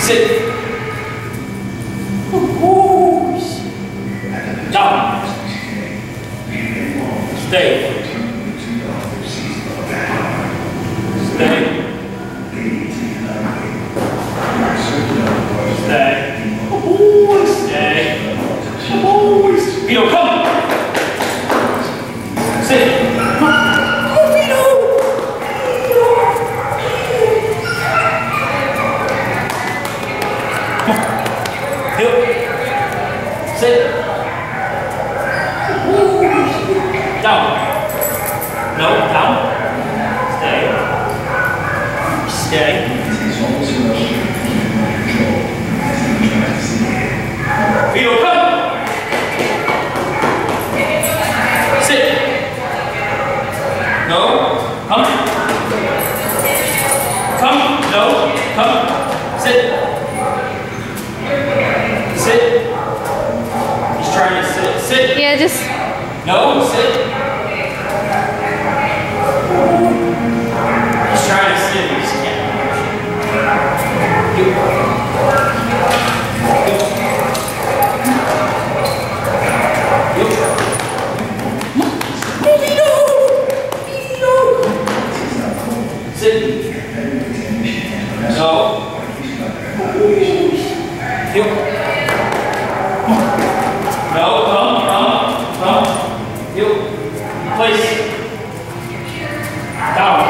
Sit. Down. Stay. Stay. Stay. Ooh, stay. Ooh, Vito, come. Sit. Vito. Sit. Down. No, down. Stay. Stay. Vito, come. Sit. No. Come. Come. No. Come. Sit. Yeah, just. No, sit. He's trying to sit, he No. Sit. No. Pois. Calma.